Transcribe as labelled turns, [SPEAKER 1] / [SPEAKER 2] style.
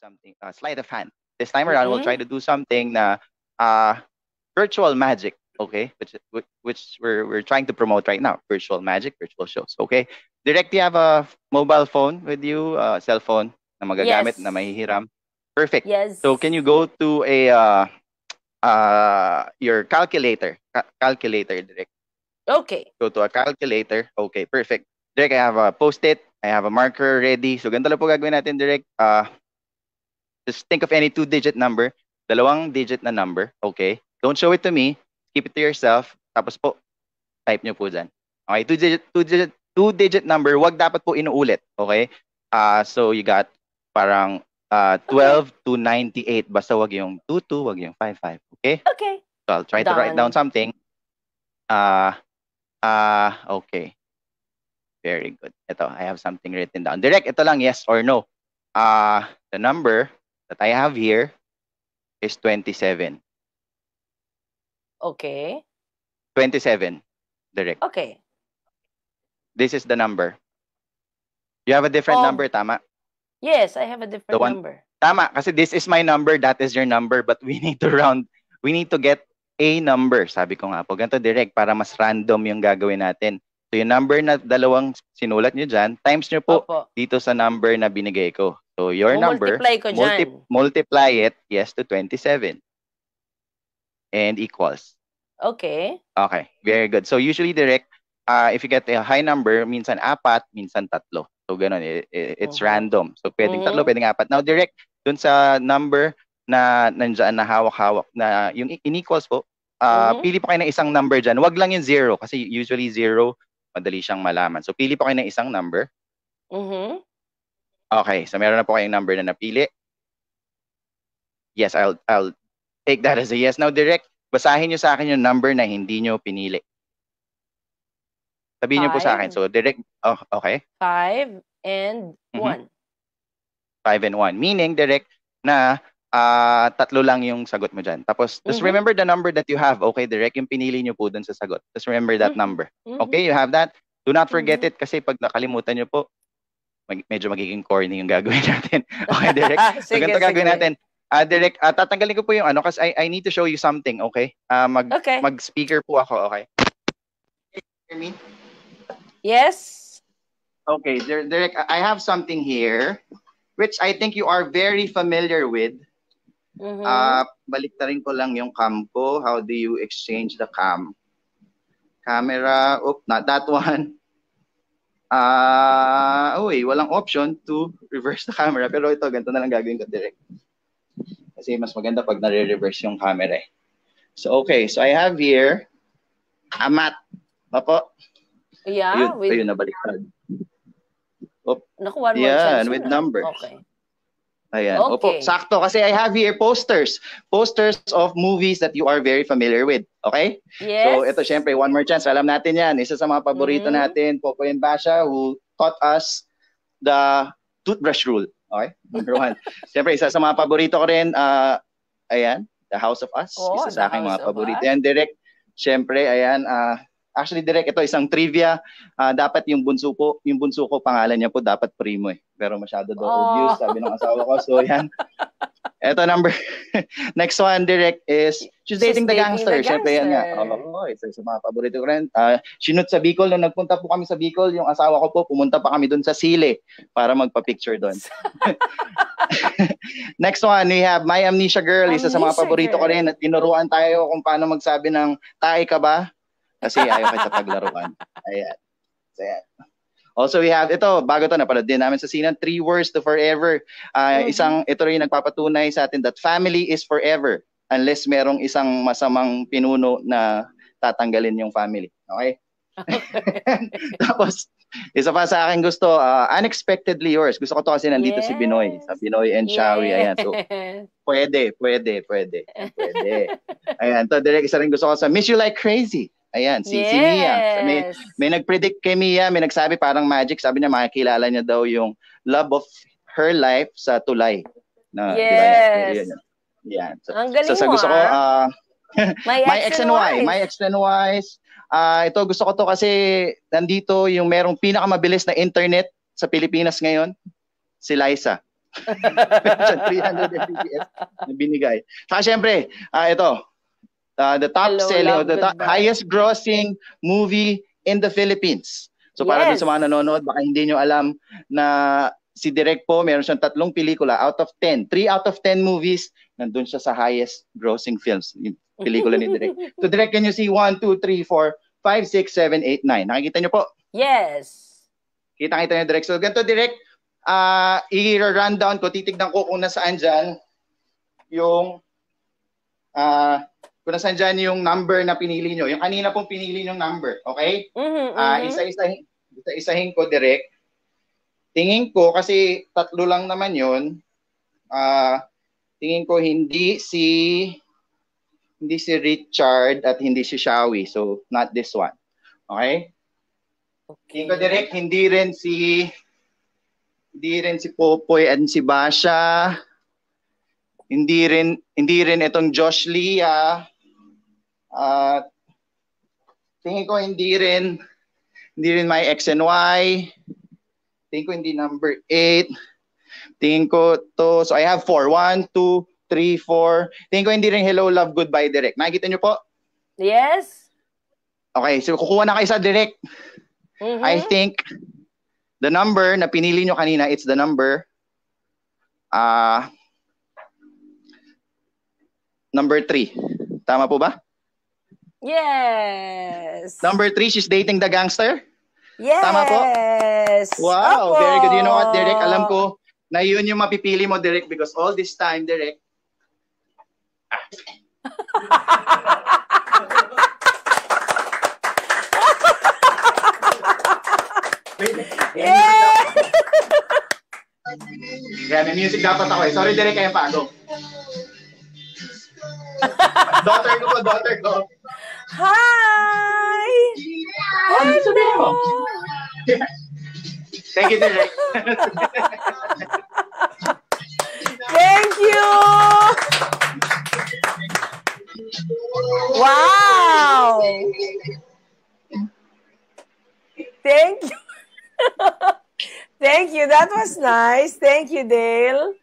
[SPEAKER 1] something, uh, sleight of hand. This time around, we'll try to do something na uh, virtual magic, okay? Which, which we're, we're trying to promote right now, virtual magic, virtual shows, okay? Direct, you have a mobile phone with you, uh, cell phone na magagamit yes. na mahihiram? Perfect.
[SPEAKER 2] Yes.
[SPEAKER 1] So can you go to a uh, uh, your calculator, ca- calculator direct.
[SPEAKER 2] Okay.
[SPEAKER 1] Go to a calculator. Okay, perfect. Direct, I have a post-it. I have a marker ready. So ganito lang po gagawin natin direct. Uh, just think of any two-digit number. Dalawang digit na number. Okay. Don't show it to me. Keep it to yourself. Tapos po, type nyo po dyan. Okay, two-digit, two-digit, two-digit number. Wag dapat po inuulit. Okay. Uh, so you got parang uh, 12 okay. to 98. Basta wag yung 22, wag yung 55. Okay?
[SPEAKER 2] Okay.
[SPEAKER 1] So I'll try Done. to write down something. Uh, uh, okay. Very good. Ito, I have something written down. Direct, ito lang, yes or no. Uh, the number that I have here is 27.
[SPEAKER 2] Okay.
[SPEAKER 1] 27. Direct.
[SPEAKER 2] Okay.
[SPEAKER 1] This is the number. You have a different oh. number, tama?
[SPEAKER 2] Yes, I have a different one, number.
[SPEAKER 1] Tama, kasi this is my number, that is your number, but we need to round, we need to get a number. Sabi ko nga po, ganito direct para mas random yung gagawin natin. So yung number na dalawang sinulat nyo dyan, times nyo po Opo. dito sa number na binigay ko. So your o, number,
[SPEAKER 2] multiply, ko
[SPEAKER 1] multi- multiply it, yes, to 27. And equals.
[SPEAKER 2] Okay.
[SPEAKER 1] Okay, very good. So usually direct, uh, if you get a high number, minsan apat, minsan tatlo. So, ganun. It, it's uh-huh. random. So, pwedeng uh-huh. tatlo, pwedeng apat. Now, direct, dun sa number na nandiyan na hawak-hawak na yung inequals po, uh, uh-huh. pili pa kayo ng isang number dyan. Wag lang yung zero kasi usually zero, madali siyang malaman. So, pili pa kayo ng isang number.
[SPEAKER 2] Uh-huh.
[SPEAKER 1] Okay. So, meron na po kayong number na napili. Yes, I'll, I'll take that as a yes. Now, direct, basahin nyo sa akin yung number na hindi nyo pinili. Sabihin niyo po sa akin. So, direct, oh, okay.
[SPEAKER 2] Five and mm-hmm. one.
[SPEAKER 1] Five and one. Meaning, direct na uh, tatlo lang yung sagot mo dyan. Tapos, mm-hmm. just remember the number that you have. Okay, direct yung pinili niyo po dun sa sagot. Just remember that mm-hmm. number. Mm-hmm. Okay, you have that. Do not forget mm-hmm. it kasi pag nakalimutan niyo po, mag- medyo magiging corny yung gagawin natin. okay, direct. so, ganito gagawin natin. Uh, direct, uh, tatanggalin ko po yung ano kasi I, I need to show you something, okay? Uh, mag,
[SPEAKER 2] okay.
[SPEAKER 1] Mag-speaker po ako, okay? Hear me?
[SPEAKER 2] Yes.
[SPEAKER 1] Okay, Derek, I have something here which I think you are very familiar with. Mm-hmm. Uh, baliktarin ko lang yung cam ko. How do you exchange the cam? Camera, oh, not that one. Ah, uh, oh, eh, walang option to reverse the camera. Pero ito, ganito na lang gagawin ko direct. Kasi mas maganda pag nare-reverse yung camera eh. So, okay. So, I have here a mat. Opo.
[SPEAKER 2] Yeah,
[SPEAKER 1] ayun, with... ayun nabaliktad.
[SPEAKER 2] Op. Naku, one
[SPEAKER 1] Yan, with numbers.
[SPEAKER 2] Okay.
[SPEAKER 1] Ayan. Okay. Opo, sakto. Kasi I have here posters. Posters of movies that you are very familiar with. Okay?
[SPEAKER 2] Yes.
[SPEAKER 1] So, ito syempre, one more chance. Alam natin yan. Isa sa mga paborito mm-hmm. natin, Popo and Basha, who taught us the toothbrush rule. Okay? Number one. syempre, isa sa mga paborito ko rin, uh, ayan, The House of Us. Oh, isa sa aking mga paborito. And direct, syempre, ayan, uh, Actually, direct ito isang trivia. Uh, dapat yung bunso ko, yung bunso ko pangalan niya po dapat Primo eh. Pero masyado daw oh. obvious sabi ng asawa ko. So yan. Ito number next one direct is She's Dating, the, dating gangster. the Gangster. Siyempre yan nga. Oo, oh, isa sa mga paborito ko rin. Uh, sinut sa Bicol, nung nagpunta po kami sa Bicol, yung asawa ko po, pumunta pa kami doon sa Sile para magpa-picture doon. Next one, we have My Amnesia Girl. Amnesia isa sa mga paborito girl. ko rin. At tinuruan tayo kung paano magsabi ng tae ka ba? Kasi ayaw kita paglaruan. Ayan. So, ayan. Also, we have ito, bago to, napanood din namin sa sinan, Three Words to Forever. Uh, mm-hmm. Isang, ito rin nagpapatunay sa atin that family is forever unless merong isang masamang pinuno na tatanggalin yung family. Okay? Tapos, isa pa sa akin gusto, uh, Unexpectedly Yours. Gusto ko to kasi nandito yes. si Binoy. Sa Binoy and yes. Shawi. Ayan. So, pwede, pwede, pwede. Pwede. Ayan. To, direct isa rin gusto ko sa Miss You Like Crazy. Ayan, si, yes. si Mia. May, may nag-predict kay Mia, may nagsabi parang magic. Sabi niya, makikilala niya daw yung love of her life sa tulay.
[SPEAKER 2] Na, yes. Diba yan? Yan.
[SPEAKER 1] So, Ang galing so, sa gusto ko, uh, my, my X and Y. My X and Y. Uh, ito, gusto ko to kasi nandito yung merong pinakamabilis na internet sa Pilipinas ngayon, si Liza. 300 Mbps na binigay. Saka syempre, uh, ito, uh, the top Hello, selling, or the top, highest grossing movie in the Philippines. So para yes. sa mga nanonood, baka hindi nyo alam na si Direk po, meron siyang tatlong pelikula out of 10. 3 out of 10 movies, nandun siya sa highest grossing films, yung pelikula ni Direk. So Direk, can you see 1, 2, 3, 4, 5, 6, 7, 8, 9? Nakikita nyo po?
[SPEAKER 2] Yes.
[SPEAKER 1] Kita-kita nyo, Direk. So ganito, Direk, uh, i-rundown ko, titignan ko kung nasaan dyan yung uh, kung nasaan dyan yung number na pinili nyo. Yung kanina pong pinili yung number. Okay?
[SPEAKER 2] Mm-hmm, uh,
[SPEAKER 1] isa-isahin, isa-isahin ko direct. Tingin ko, kasi tatlo lang naman yun, uh, tingin ko hindi si hindi si Richard at hindi si Shawi. So, not this one. Okay? okay. Tingin ko direct, hindi rin si hindi rin si Popoy at si Basha. Hindi rin hindi rin itong Josh Lia. At uh, tingin ko hindi rin hindi rin my X and Y. Tingin ko hindi number 8. Tingin ko to, so I have 4. 1, 2, 3, 4. Tingin ko hindi rin hello, love, goodbye direct. Nakikita nyo po?
[SPEAKER 2] Yes.
[SPEAKER 1] Okay, so kukuha na kayo sa direct. Mm-hmm. I think The number na pinili nyo kanina, it's the number uh, number 3. Tama po ba?
[SPEAKER 2] Yes.
[SPEAKER 1] Number 3, she's dating the gangster?
[SPEAKER 2] Yes.
[SPEAKER 1] Tama po? Wow, Opo. very good. You know what, Derek? Alam ko na yun yung mapipili mo, Derek, because all this time, Derek, ah.
[SPEAKER 2] Yeah!
[SPEAKER 1] Kaya may music dapat ako eh. Sorry, dire kaya pa. Go. daughter ko po, daughter ko.
[SPEAKER 2] Hi!
[SPEAKER 1] Oh, Hello! Thank you, Derek.
[SPEAKER 2] Thank you! Wow! Thank you. Thank you. That was nice. Thank you, Dale.